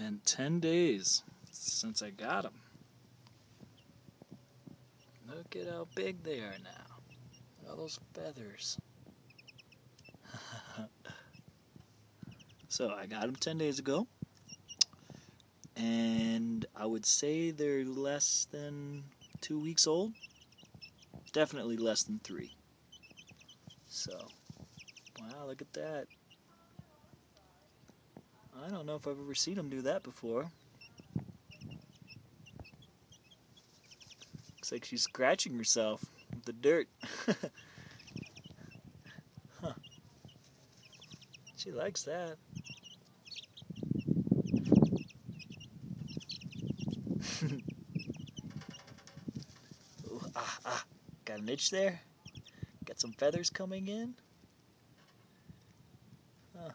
been 10 days since I got them. Look at how big they are now. All those feathers. so I got them 10 days ago. And I would say they're less than two weeks old. Definitely less than three. So, wow, look at that. I don't know if I've ever seen them do that before. Looks like she's scratching herself with the dirt. huh. She likes that. Ooh, ah, ah. Got an itch there? Got some feathers coming in? Huh.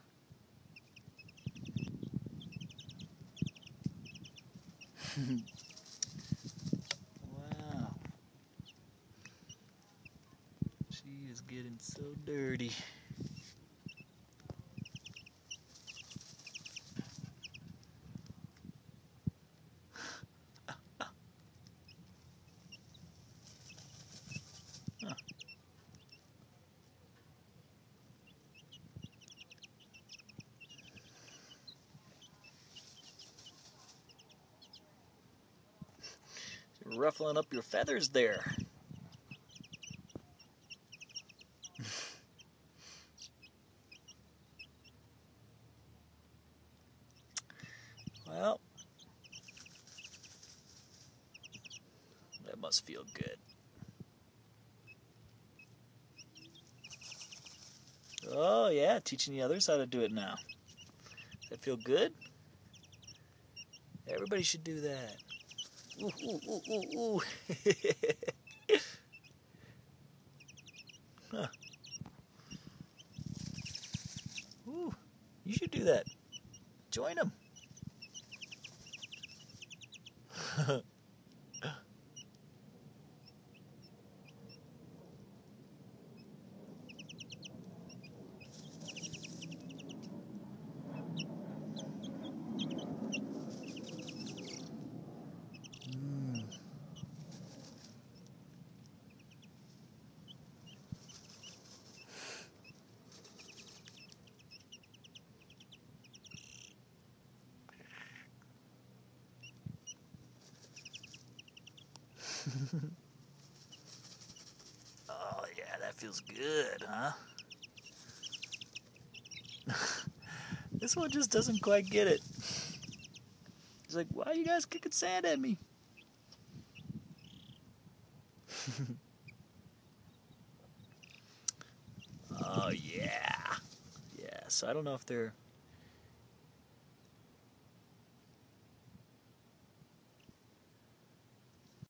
wow. She is getting so dirty. Ruffling up your feathers there. well, that must feel good. Oh, yeah, teaching the others how to do it now. Does that feel good? Everybody should do that. Ooh, ooh, ooh, ooh, huh. Ooh, you should do that. Join them. oh, yeah, that feels good, huh? this one just doesn't quite get it. He's like, why are you guys kicking sand at me? oh, yeah. Yeah, so I don't know if they're